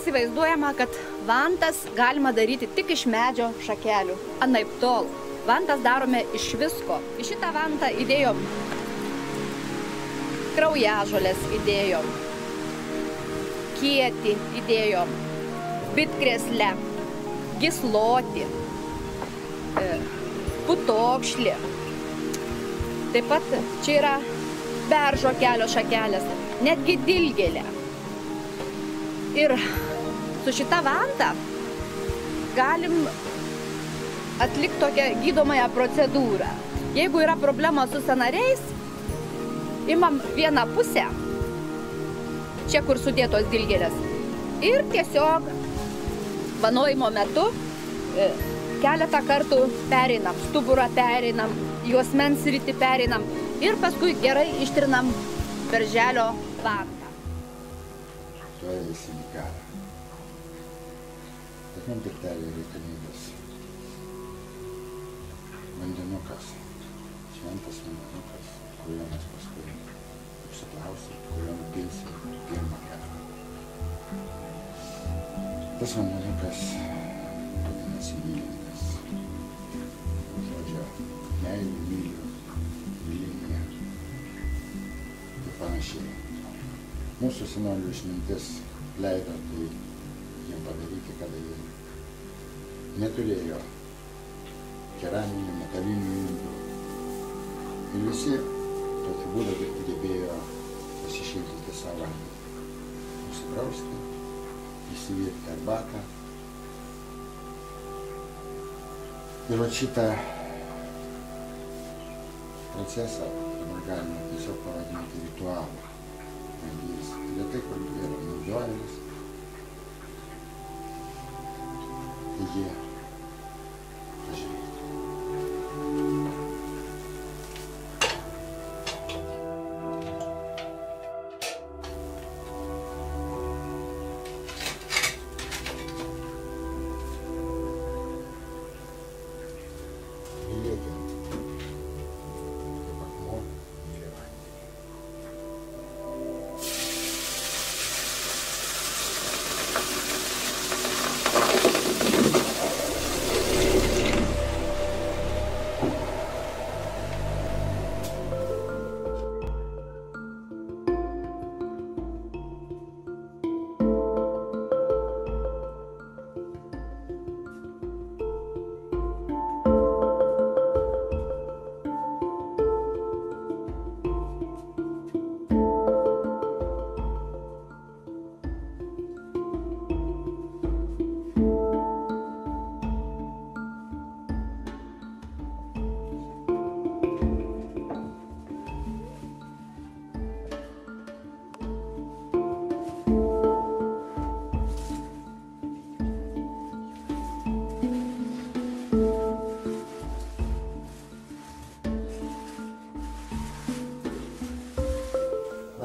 įsivaizduojama, kad vantas galima daryti tik iš medžio šakelių. Anaip tol. Vantas darome iš visko. Į šitą vantą įdėjom kraujažolės įdėjom, kietį įdėjom, bitkreslę, gisloti, e, putokšlį. Taip pat čia yra beržo kelio šakelės, netgi dilgėlė. Ir su šita vanta galim atlikti tokią gydomąją procedūrą. Jeigu yra problema su sanariais, imam vieną pusę, čia kur sudėtos dilgėlės, ir tiesiog vanojimo metu e, keletą kartų pereinam, stuburą pereinam, juosmens rytį pereinam ir paskui gerai ištrinam berželio vantą. Tuo eisim į karą. Man pirtelė reikalingas vandenukas, šventas vandenukas, kuriuo mes paskui apsiplausim, kuriuo nupilsim pirmą kartą. Tas vandenukas vadinasi mylingas. Žodžio meilė, myliu, mylinė ir panašiai. Mūsų senolių išmintis leido tai jiem padaryti, kada jie neturėjo keraminių, metalinių indų. Ir visi tokiu būdu gebėjo pasišildyti savo. Nusiprausti, įsivirti arbatą. Ir va šitą procesą dabar galima tiesiog pavadinti ritualu. Taigi jis retai kur yra naudojamas. Yeah.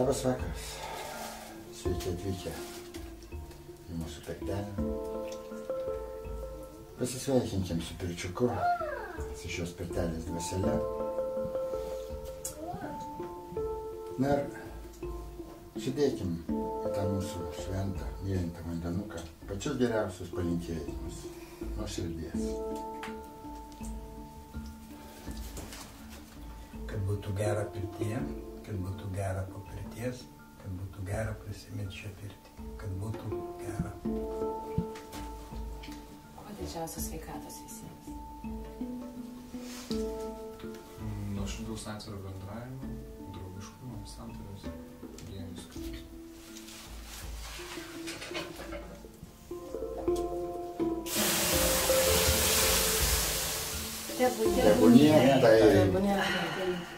Labas vakaras. Sveiki atvykę į mūsų pirtelę. Pasisveikinkim su pirčiuku, su šios pirtelės dvaselė. Na ir sudėkim į tą mūsų šventą, mylintą vandenuką pačius geriausius palinkėjimus nuo širdies. kad būtų gera pirtyje, kad būtų gera po pirties, kad būtų gera prisiminti šią pirtį, kad būtų gera. Kuo didžiausios sveikatos visiems. Nuoširdaus atviro bendravimo, draugiškumo, santaros, vienas kitus. Tebūnie. Tebūnie tai Tebūnie.